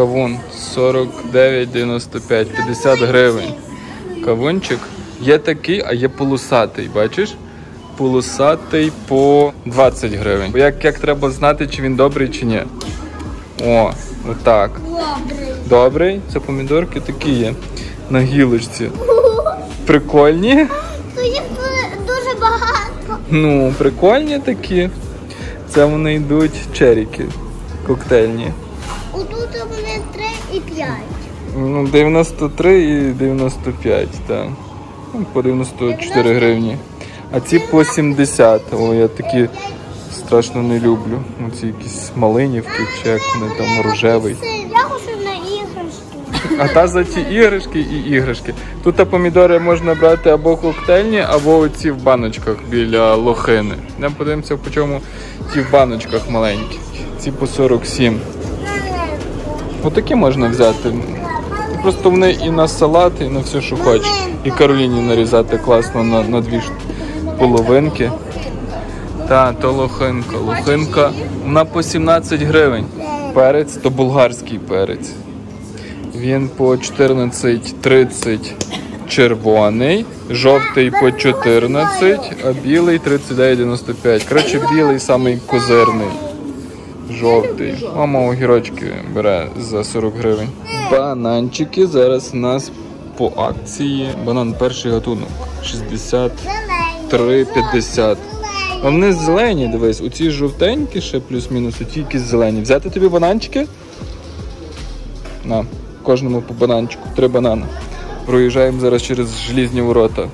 Кавун 49,95, 50 гривень. Кавунчик. Є такий, а є полосатий, бачиш? Полосатий по 20 гривень. Як, як треба знати, чи він добрий, чи ні. О, отак. Добрий. Добрий. Це помідорки такі є. На гілочці. Прикольні. То їх дуже багато. Ну, прикольні такі. Це вони йдуть черіки коктейльні. Отут вони 3 і 5. Ну, 93 і 95, так. Ну, По 94 гривні. А ці по 70. О, я такі страшно не люблю. Оці якісь малинівки, чи як вони там рожевий. Я хочу на іграшки. А та за ті іграшки і іграшки. Тут та помідори можна брати або коктейльні, або оці в баночках біля лохини. Не подивимося, по чому ті в баночках маленькі. Ці по 47. Отакі можна взяти. Просто вони і на салат, і на все, що хочеш. І Кароліні нарізати класно на, на дві половинки. Та, то лохинка. Лохинка. Вона по 17 гривень. Перець то болгарський перець. Він по 14,30 червоний, жовтий по 14, а білий 39,95. Коротше, білий самий козирний. Жовтий. Мама огірочки бере за 40 гривень. Бананчики зараз у нас по акції. Банан перший гатунок 63,50. А вони зелені, дивись, оці жовтенькі ще плюс-мінус, а ті якісь зелені. Взяти тобі бананчики? На, кожному по бананчику. Три банани. Проїжджаємо зараз через желізні ворота.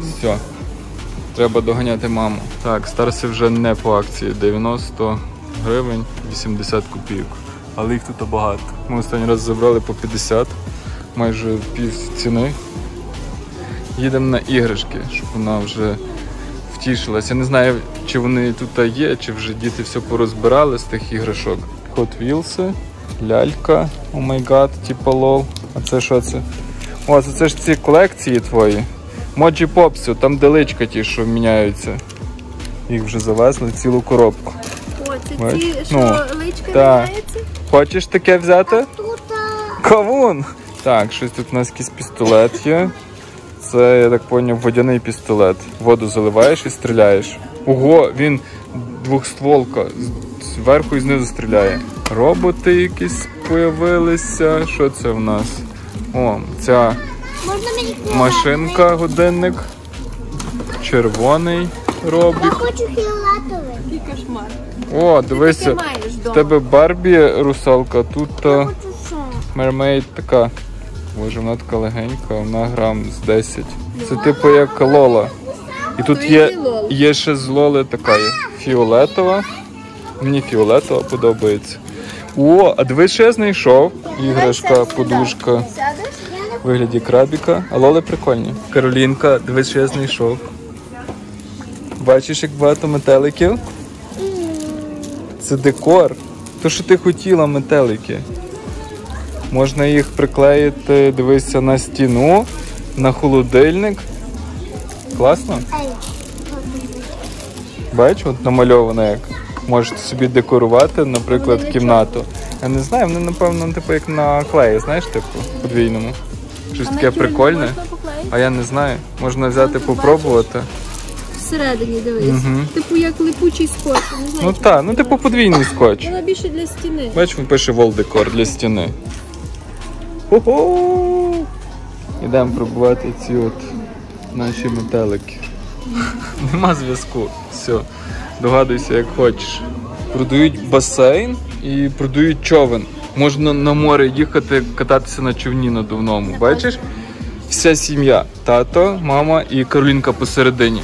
Все. Треба доганяти маму. Так, старси вже не по акції. 90 гривень 80 копійок. Але їх тут багато. Ми останній раз забрали по 50, майже пів ціни. Їдемо на іграшки, щоб вона вже втішилась. Я не знаю, чи вони тут є, чи вже діти все порозбирали з тих іграшок. Hot Wheels, лялька, oh my God, типа LOL. А це що це? О, це, це ж ці колекції твої. Моджі Попсю, там деличка ті, що міняються. Їх вже завезли цілу коробку. Це Бач? ті, що Ну, личка так. міняється? Хочеш таке взяти? Тут а, Кавун! Так, щось тут у нас якийсь пістолет є. Це, я так зрозумів, водяний пістолет. Воду заливаєш і стріляєш. Ого, він двохстволка. з- Зверху і знизу стріляє. Роботи якісь появилися. Що це в нас? О, ця можна мені машинка, годинник. Червоний Я хочу фіолетовий. Який кошмар. О, дивися. В тебе Барбі русалка, тут. а, Хочу що? Мермейд така. Боже, вона така легенька, вона грам з 10. Це типу як Лола. І тут є, є ще з Лоли така є. фіолетова. Мені фіолетова подобається. О, а дивись, що я знайшов. Іграшка, подушка вигляді крабіка. А Лоли прикольні. Каролінка, дивись, що я знайшов. Бачиш, як багато метеликів? Це декор. То, що ти хотіла, метелики. Можна їх приклеїти, дивися, на стіну, на холодильник. Класно? Бачиш, от намальовано як. Можете собі декорувати, наприклад, кімнату. Я не знаю, вони, напевно, типу як на клеї, знаєш, типу, подвійному. Щось таке прикольне. А я не знаю. Можна взяти, попробувати. Всередині дивись. Мгм. Типу як липучий скотч. Не знаю, Ну чи так, ну типу подвійний скотч. Вона більше для стіни. Бачиш, він пише волдекор для стіни. Ого! Ідемо пробувати ці от наші метелики. Нема зв'язку. Все. Догадуйся, як хочеш. Продають басейн і продають човен. Можна на море їхати, кататися на човні надувному. Бачиш? Вся сім'я. Тато, мама і Каролінка посередині.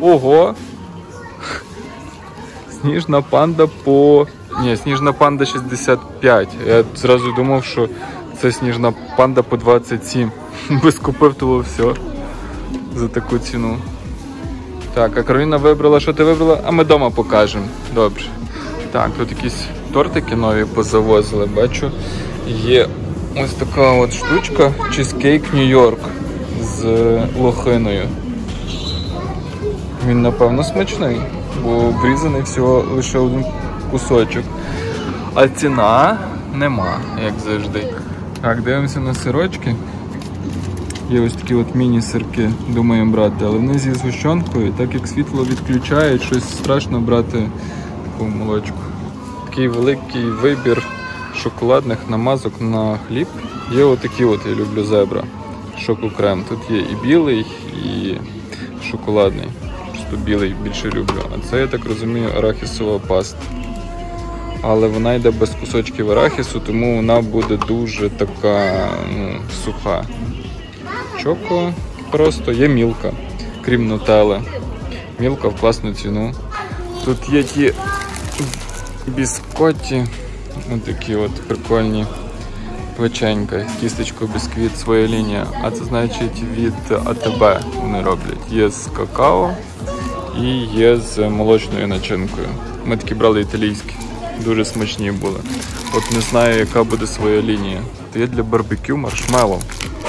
Ого! Сніжна панда по. Ні, сніжна панда 65. Я зразу думав, що це сніжна панда по 27. Би скупив того все за таку ціну. Так, а Кароліна вибрала, що ти вибрала, а ми вдома покажемо. Добре. Так, тут якісь тортики нові позавозили, бачу. Є ось така от штучка New York з лохиною. Він, напевно, смачний, бо обрізаний всього лише один кусочок. А ціна нема, як завжди. Так, дивимося на сирочки. Є ось такі от міні-сирки, думаємо брати, але вони зі згущенкою, так як світло відключають, щось страшно брати таку молочку. Такий великий вибір шоколадних намазок на хліб. Є отакі от, я люблю зебра. Шококрем. Тут є і білий, і шоколадний. Просто білий більше люблю. А це, я так розумію, арахісова паста. Але вона йде без кусочків арахісу, тому вона буде дуже така ну, суха. Чоко просто є мілка, крім нутелли. Мілка в класну ціну. Тут є ті біскотті, ось такі от прикольні. Печенька, кісточку бісквіт, своя лінія. А це значить від АТБ вони роблять. Є з какао і є з молочною начинкою. Ми такі брали італійські, дуже смачні були. От не знаю, яка буде своя лінія. То є для барбекю маршмеллоу.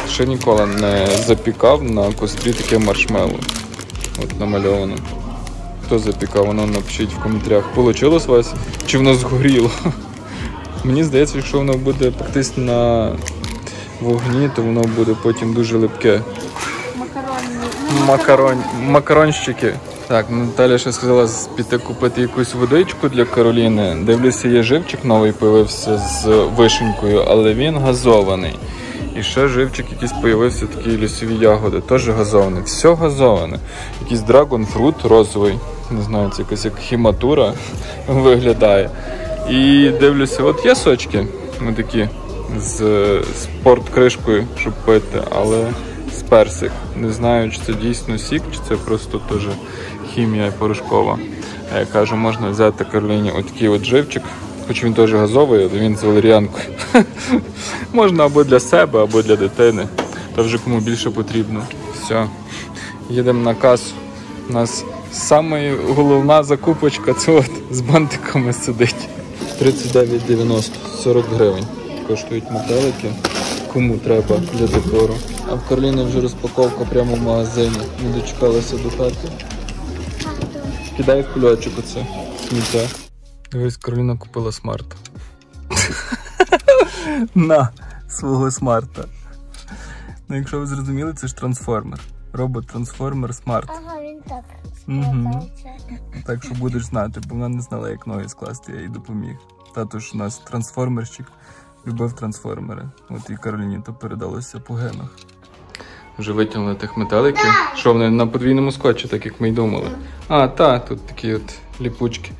Ще ніколи не запікав на кострі таке маршмеллоу. От намальовано. Хто запікав, воно напишіть в коментарях. Получилось у вас? Чи воно згоріло? Мені здається, якщо воно буде пектись на вогні, то воно буде потім дуже липке. Макаронні. Макарон... Макаронщики. Так, Наталя ще сказала піти купити якусь водичку для Кароліни. Дивлюся, є живчик новий появився з вишенькою, але він газований. І ще живчик якийсь появився, такі лісові ягоди, теж газований. Все газоване. Якийсь драгонфрут розовий. Не знаю, це якась як хіматура виглядає. І дивлюся, от є сочки, ми такі з спорткришкою, щоб пити, але з персик. Не знаю, чи це дійсно сік, чи це просто теж хімія порошкова. Я кажу, можна взяти Кароліні отакий от живчик, хоч він теж газовий, але він з валеріанкою. можна або для себе, або для дитини. Та вже кому більше потрібно. Все. Їдемо на касу. У нас саме головна закупочка це от з бантиками сидить. 39,90, 40 гривень. Коштують метелики. Кому треба для декору. А в Карліни вже розпаковка прямо в магазині. Ми дочекалися до хати. Кидай в кульочок оце. Сміття. Дивись, Кароліна купила смарт. На свого смарта. Ну, якщо ви зрозуміли, це ж трансформер. Робот-трансформер смарт. Ага, він так Угу. Так що будеш знати, бо вона не знала, як ноги скласти, я їй допоміг. Тато ж у нас трансформерщик, любив трансформери. От і Кароліні то передалося по генах. Вже витягнули тих метеликів. Що вони на подвійному скотчі, так як ми й думали. А, та, тут такі от ліпучки.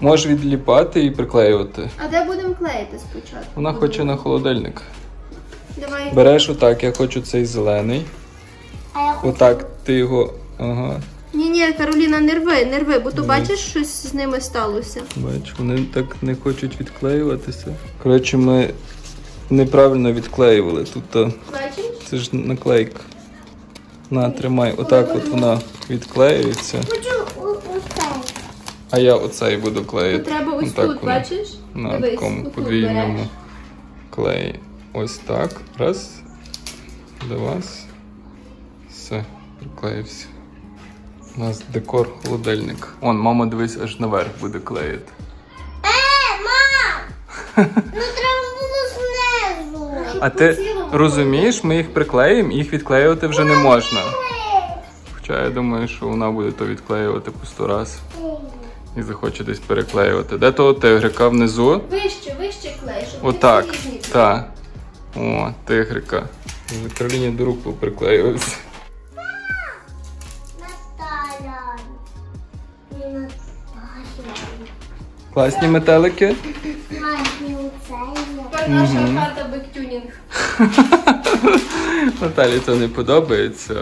Можеш відліпати і приклеювати. А де будемо клеїти спочатку? Вона хоче на холодильник. Давай. Береш отак, я хочу цей зелений. А я хочу Отак ти його. Ага. Ні, ні, Кароліна, не рви, не рви, бо то бачиш, щось з ними сталося. Бач, вони так не хочуть відклеюватися. Коротше, ми неправильно відклеювали. Тут то, Бачиш? це ж наклейка. На, тримай. Отак от вона відклеюється. хочу А я оцей буду клеїти. треба ось Отак тут, воно. бачиш? На Дивись, такому отут подвійному береш. клеї. Ось так. Раз. До вас. Все, приклеївся. У нас декор холодильник. Он, мама, дивись, аж наверх буде клеїти. Е, мам! Ну треба було знизу. А ти розумієш, ми їх приклеїмо, їх відклеювати вже не можна. Хоча я думаю, що вона буде то відклеювати по сто раз і захоче десь переклеювати. Де того тигрика внизу? Вище, вище клей, щоб Отак. Так. О, тигрика. Вже Кароліні до рук поприклеювався. Наталя. Класні метелики. Мамі, оце є. Тепер наша хата. Наталі це не подобається.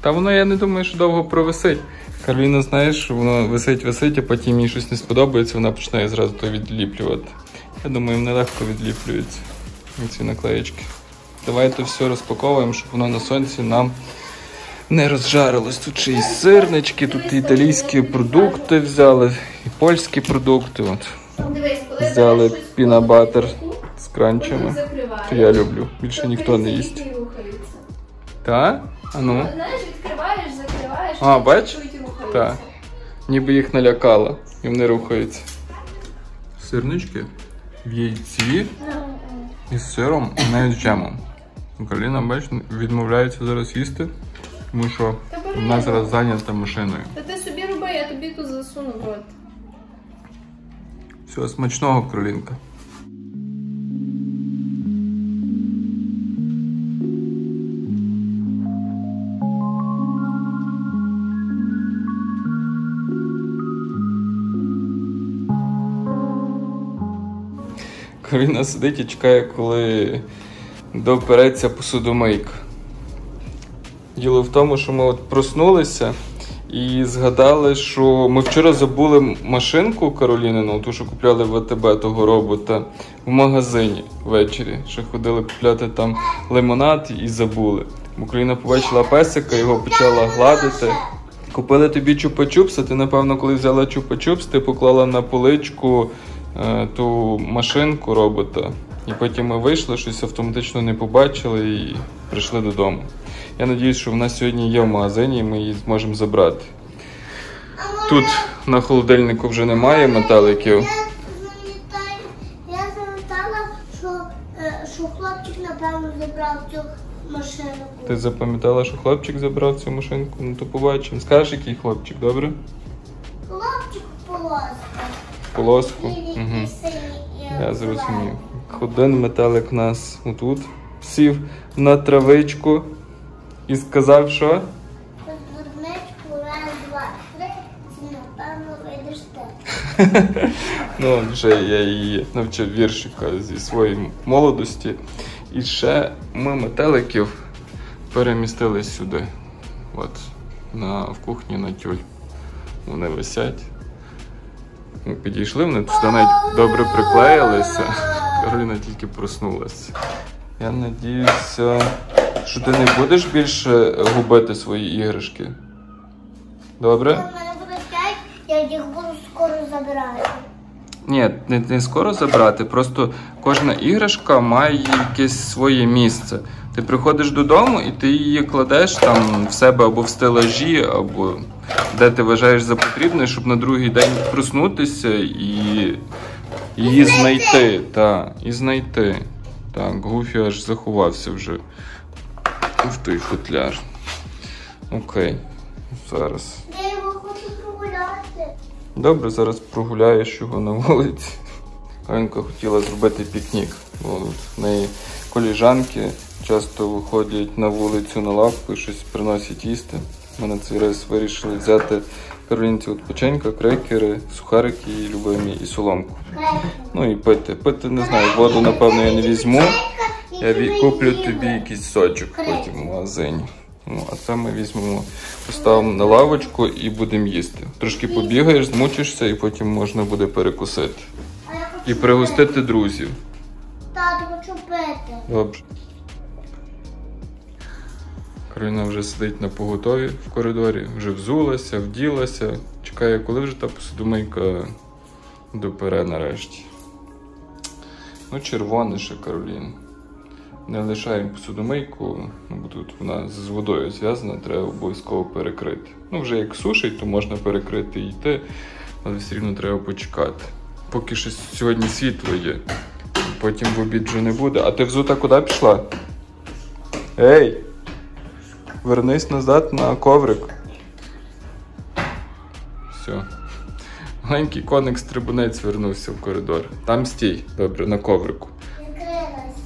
Та воно, я не думаю, що довго провисить. Кароліна, знаєш, воно висить, висить, а потім їй щось не сподобається, вона починає зразу то відліплювати. Я думаю, вони легко відліплюються ці наклеєчки. Давай то все розпаковуємо, щоб воно на сонці нам не розжарилось. Тут ще і сирнички, тут і італійські продукти взяли, і польські продукти. От. Взяли пінабатер кранчами. То я люблю. Більше то ніхто не їсть. Та? А ну. Знаєш, відкриваєш, закриваєш, А, бач? Так. Ніби їх налякало, і вони рухаються. сирнички в яйці із сиром і навіть з джемом. Кароліна, бач, відмовляється зараз їсти, тому що вона зараз зайнята машиною. Та ти собі роби, я тобі тут засуну в рот. Всього смачного, Каролінка. Кароліна сидить і чекає, коли допереться посудомийка. Діло в тому, що ми от проснулися і згадали, що ми вчора забули машинку Каролінину, ту, що купляли в АТБ того робота, в магазині ввечері. Ще ходили купляти там лимонад і забули. Україна побачила песика, його почала гладити. Купили тобі чупа-чупс, а ти, напевно, коли взяла чупа-чупс, ти поклала на поличку ту машинку робота. І потім ми вийшли, щось автоматично не побачили і прийшли додому. Я сподіваюся, що вона сьогодні є в магазині і ми її зможемо забрати. Тут на холодильнику вже немає металиків. Я що, е, що хлопчик, напевно, забрав цю машинку. Ти запам'ятала, що хлопчик забрав цю машинку? Ну то побачимо. Скажеш, який хлопчик, добре? Полоску. Угу. і і Я зрозумів. Один метелик у нас отут сів на травичку і сказав, що дурничку, раз, два, три, це, напевно, вийдеш ти. ну, вже я її навчив віршика зі своєї молодості. І ще ми метеликів перемістили сюди. От, на, в кухні на тюль. Вони висять. Ми підійшли, вони сюди навіть добре приклеїлися. Кароліна тільки проснулася. Я надіюся, що ти не будеш більше губити свої іграшки. Добре? В мене буде я їх буду скоро забирати. Ні, не, не скоро забрати, просто кожна іграшка має якесь своє місце. Ти приходиш додому і ти її кладеш там в себе або в стелажі, або де ти вважаєш за потрібне, щоб на другий день проснутися і її знайти. Та, і знайти. Так, Гуфі аж заховався вже в той футляр. Окей, зараз. Я його хочу прогуляти. Добре, зараз прогуляєш його на вулиці. Ганька хотіла зробити пікнік, бо от в неї коліжанки часто виходять на вулицю на лавку і щось приносять їсти. Ми на цей раз вирішили взяти Каролінці от печенька, крекери, сухарики її любимі і соломку. Ну і пити. Пити не знаю, воду, напевно, я не візьму. Я куплю тобі якийсь сочок потім в магазині. Ну, а це ми візьмемо, поставимо на лавочку і будемо їсти. Трошки побігаєш, змучишся і потім можна буде перекусити. І пригостити друзів. Тату, хочу пити. Добре. Кароліна вже сидить на поготові в коридорі, вже взулася, вділася. Чекає, коли вже та посудомийка допере нарешті. Ну, червоне ще Каролін. Не лишаємо посудомийку, ну, бо тут вона з водою зв'язана, треба обов'язково перекрити. Ну, вже як сушить, то можна перекрити і йти, але все рівно треба почекати. Поки що сьогодні світло є. Потім в обід вже не буде. А ти взута куди пішла? Ей! Вернись назад на коврик. Все. Маленький коник стрибунець вернувся в коридор. Там стій, добре, на коврику. Відкрилась.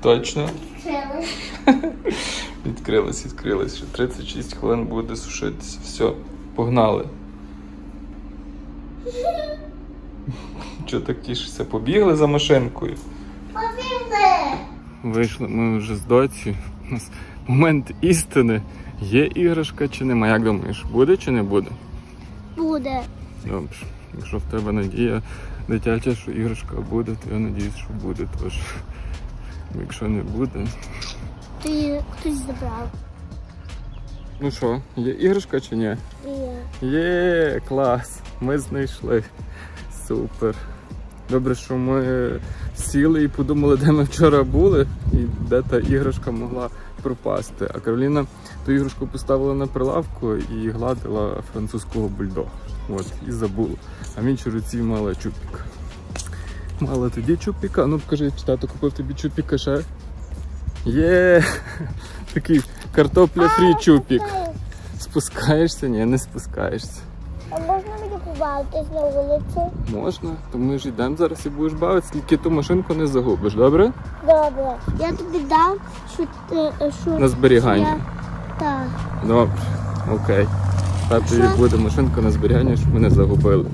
Точно? Відкрилась. Відкрилась, відкрилась. Ще 36 хвилин буде сушитися. Все, погнали. Чого так тішишся? Побігли за машинкою. Побігли. Вийшли ми вже з доці. Момент істини. Є іграшка чи нема? Як думаєш, буде чи не буде? Буде. Добре. Якщо в тебе надія дитяча, що іграшка буде, то я надіюсь, що буде теж. Якщо не буде. Ти хтось забрав. Ну що, є іграшка чи ні? Є. Є, клас! Ми знайшли. Супер. Добре, що ми сіли і подумали, де ми вчора були, і де та іграшка могла пропасти. А Кароліна ту іграшку поставила на прилавку і гладила французького бульдога. От, і забула. А в іншій руці мала чупіка. Мала тоді чупіка. Ну покажи, чи тато купив тобі чупіка ще. Є такий картопля фрі чупік. Спускаєшся? Ні, не спускаєшся. Можна на вулиці? Можна, то ми ж йдемо зараз і будеш бавитися, тільки ту машинку не загубиш, добре? Добре. Я тобі дам, що ти що На зберігання. я- Так. Добре, окей. Татові Що? буде машинка на зберігання, щоб ми не загубили.